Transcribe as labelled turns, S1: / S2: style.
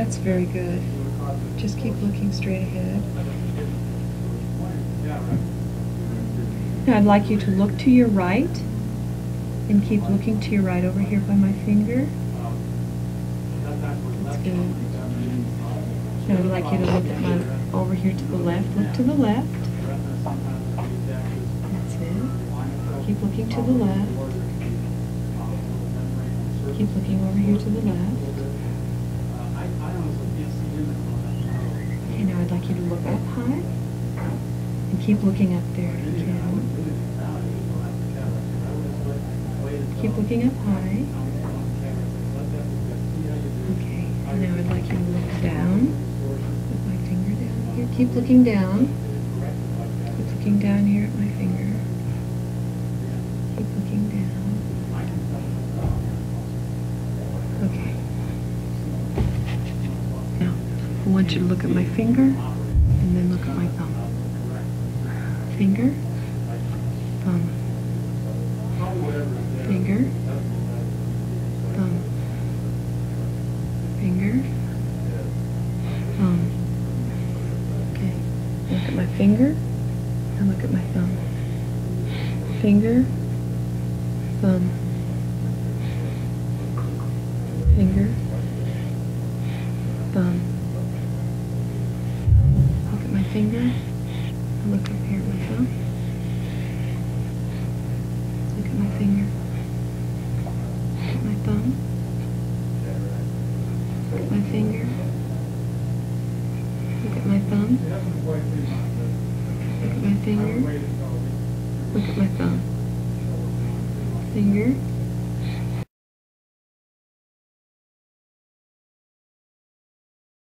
S1: That's very good. Just keep looking straight ahead. Now I'd like you to look to your right and keep looking to your right over here by my finger. That's good. Now I'd like you to look at my over here to the left. Look to the left. That's it. Keep looking to the left. Keep looking over here to the left. Okay, now I'd like you to look up high and keep looking up there if you can. Keep looking up high. Okay, now I'd like you to look down. Put my finger down here. Keep looking down. Keep looking down here at my I want you to look at my finger and then look at my thumb. Finger, thumb, finger, thumb, finger, thumb. Okay. Look at my finger and look at my thumb. Finger, thumb, finger, thumb. Finger. Look up here at my thumb. Look at my finger. Look at my thumb. Look at my finger. Look at my thumb. Look at my finger. Look at my thumb. Finger.